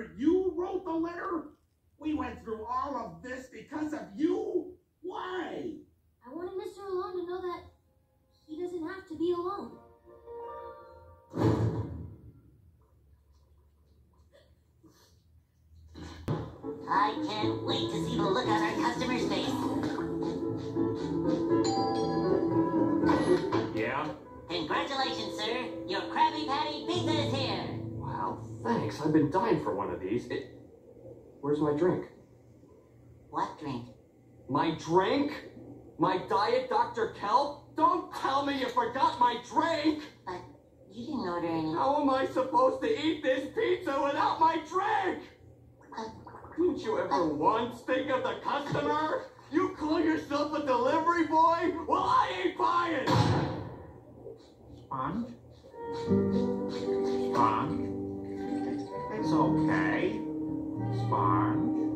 letter? You wrote the letter? We went through all of this because of you? Why? I wanted Mr. Alone to know that he doesn't have to be alone. I can't wait to see the look on our customer's face. Yeah? Congratulations, sir. Your Krabby Patty pizza is here. Wow, thanks. I've been dying for one of these. It... Where's my drink? What drink? My drink? My Diet Dr. Kelp? Don't tell me you forgot my drink! But you didn't order any. How am I supposed to eat this pizza without my drink? Uh, Didn't you ever once think of the customer? You call yourself a delivery boy? Well, I ain't buying! Sponge? Sponge? It's okay. Sponge?